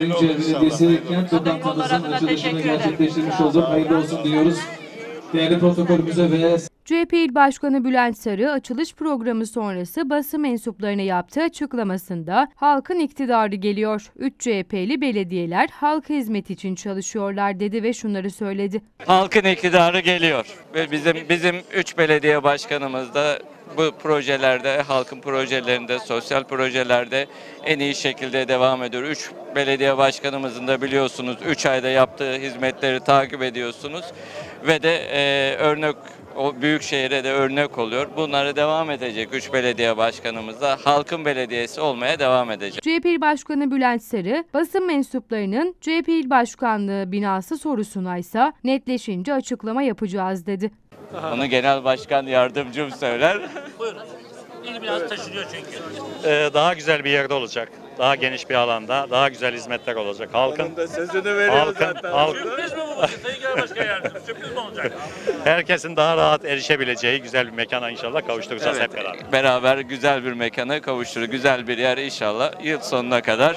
Büyükşehir Belediyesi kent lokantamızın açılışını gerçekleştirmiş olduk. Hayırlı olsun diyoruz. Değerli protokolümüze ve CHP İl Başkanı Bülent Sarı açılış programı sonrası basın mensuplarına yaptığı açıklamasında halkın iktidarı geliyor. 3 CHP'li belediyeler halka hizmet için çalışıyorlar dedi ve şunları söyledi. Halkın iktidarı geliyor ve bizim bizim 3 belediye başkanımız da bu projelerde, halkın projelerinde, sosyal projelerde en iyi şekilde devam ediyor. 3 belediye başkanımızın da biliyorsunuz 3 ayda yaptığı hizmetleri takip ediyorsunuz ve de e, örnek o büyük şehire de örnek oluyor. Bunları devam edecek 3 belediye başkanımız da halkın belediyesi olmaya devam edecek. CHP İl Başkanı Bülent Sarı, basın mensuplarının CHP İl Başkanlığı binası sorusuna ise netleşince açıklama yapacağız dedi. Bunu genel başkan yardımcım söyler. İl biraz taşınıyor çünkü. Ee, daha güzel bir yerde olacak. Daha geniş bir alanda, daha güzel hizmetler olacak. Halkın, halkın, halk, Sürpriz mi bu? Sayın Genel Başkan Yardımcısı sürpriz mi olacak? herkesin daha rahat erişebileceği güzel bir mekana inşallah kavuşturacağız hep beraber. beraber güzel bir mekana kavuşturur. Güzel bir yer inşallah yıl sonuna kadar